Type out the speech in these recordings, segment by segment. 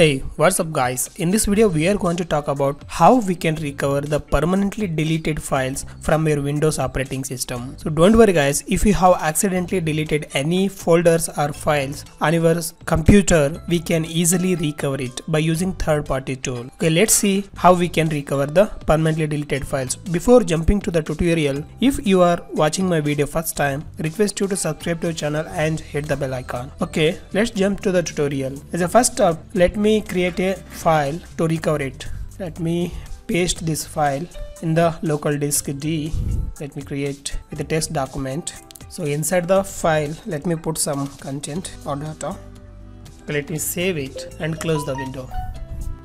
Hey, what's up guys? In this video we are going to talk about how we can recover the permanently deleted files from your Windows operating system. So don't worry guys, if you have accidentally deleted any folders or files on your computer, we can easily recover it by using third party tool. Okay, let's see how we can recover the permanently deleted files. Before jumping to the tutorial, if you are watching my video first time, request you to subscribe to the channel and hit the bell icon. Okay, let's jump to the tutorial. As a first step, let me create a file to recover it. Let me paste this file in the local disk D. Let me create with a text document. So inside the file, let me put some content or data. Let me save it and close the window.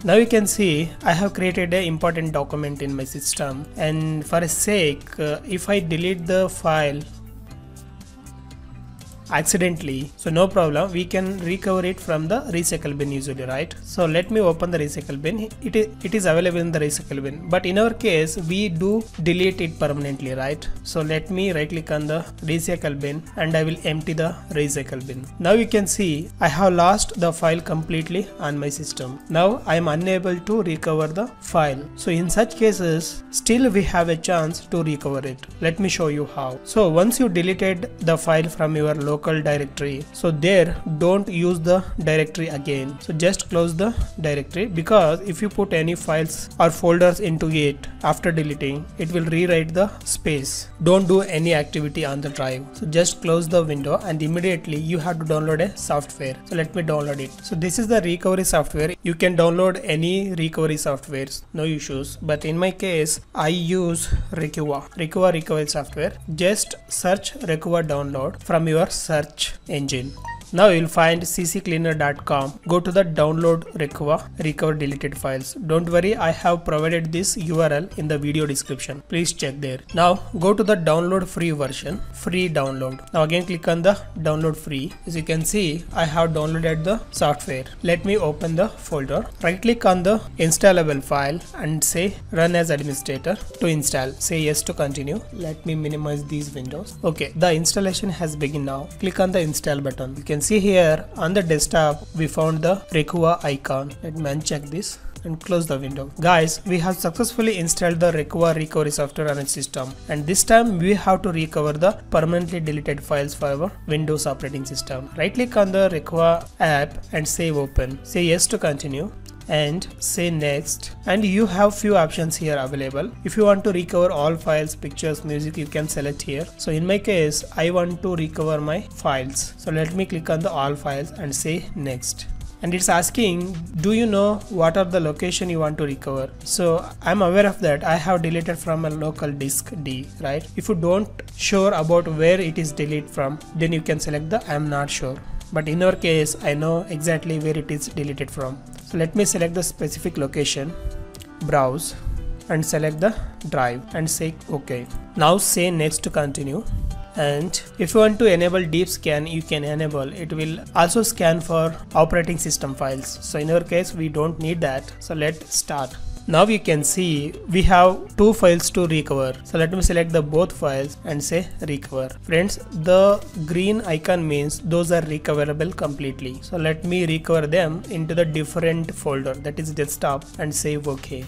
Now you can see I have created an important document in my system and for a sake uh, if I delete the file accidentally. So no problem. We can recover it from the recycle bin usually right? So let me open the recycle bin. It is it is available in the recycle bin. But in our case we do delete it permanently right? So let me right click on the recycle bin and i will empty the recycle bin. Now you can see i have lost the file completely on my system. Now i am unable to recover the file. So in such cases still we have a chance to recover it. Let me show you how. So once you deleted the file from your local local directory. So there don't use the directory again. So just close the directory because if you put any files or folders into it after deleting it will rewrite the space. Don't do any activity on the drive. So just close the window and immediately you have to download a software. So let me download it. So this is the recovery software. You can download any recovery softwares. No issues. But in my case i use Recuva Recuva recovery software. Just search Recuva download from your search engine. Now you'll find ccleaner.com. Go to the download Recuva recover deleted files. Don't worry, I have provided this URL in the video description. Please check there. Now go to the download free version, free download. Now again click on the download free. As you can see, I have downloaded the software. Let me open the folder. Right click on the installable file and say run as administrator to install. Say yes to continue. Let me minimize these windows. Okay, the installation has begun now. Click on the install button. You can see here on the desktop we found the Recuva icon. Let me uncheck this and close the window. Guys, we have successfully installed the Recuva recovery software on its system and this time we have to recover the permanently deleted files for our Windows operating system. Right click on the Recuva app and save open. Say yes to continue and say next. And you have few options here available. If you want to recover all files pictures music you can select here. So in my case i want to recover my files. So let me click on the all files and say next. And it's asking do you know what are the location you want to recover? So i'm aware of that. I have deleted from a local disk d right? If you don't sure about where it is deleted from then you can select the i'm not sure. But in our case I know exactly where it is deleted from let me select the specific location browse and select the drive and say ok. Now say next to continue. And if you want to enable deep scan you can enable. It will also scan for operating system files. So in our case we don't need that. So let's start now you can see we have two files to recover. So let me select the both files and say recover. Friends the green icon means those are recoverable completely. So let me recover them into the different folder. That is desktop and say ok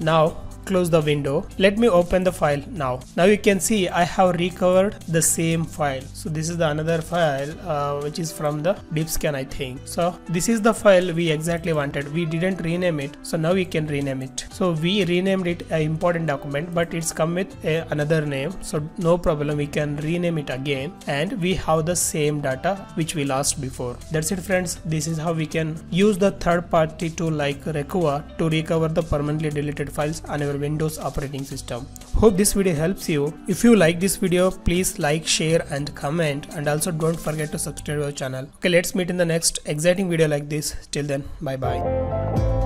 now close the window. Let me open the file now. Now you can see i have recovered the same file. So this is the another file uh, which is from the deep scan i think. So this is the file we exactly wanted. We didn't rename it. So now we can rename it. So we renamed it a important document but it's come with a, another name. So no problem. We can rename it again. And we have the same data which we lost before. That's it friends. This is how we can use the third party tool like Recuva to recover the permanently deleted files on your Windows operating system. Hope this video helps you. If you like this video, please like, share and comment and also don't forget to subscribe to our channel. Okay, let's meet in the next exciting video like this. Till then, bye bye.